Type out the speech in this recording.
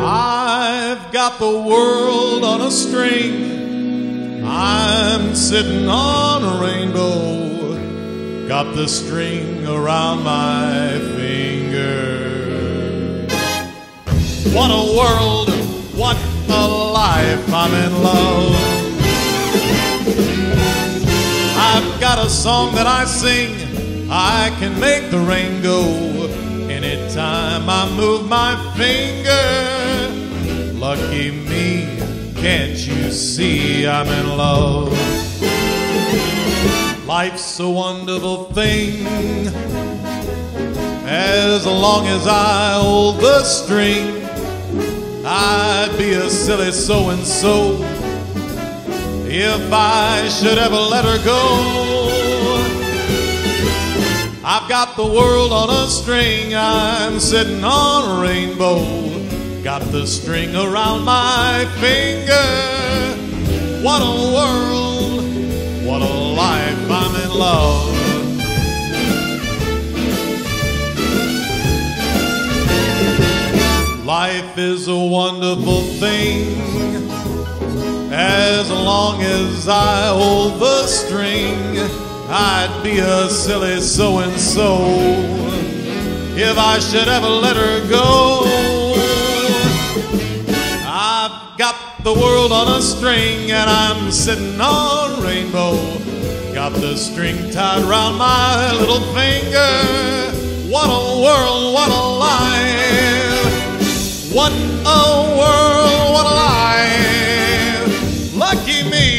I've got the world on a string. I'm sitting on a rainbow. Got the string around my finger. What a world, what a life, I'm in love. I've got a song that I sing, I can make the rain go anytime I move my finger. Lucky me, can't you see I'm in love? Life's a wonderful thing. As long as I hold the string, I'd be a silly so and so if I should ever let her go. I've got the world on a string, I'm sitting on a rainbow. Got the string around my finger. What a world, what a life, I'm in love. Life is a wonderful thing as long as I hold the string. I'd be a silly so and so if I should ever let her go. I've got the world on a string and I'm sitting on rainbow. Got the string tied around my little finger. What a world, what a life. What a world, what a life. Lucky me.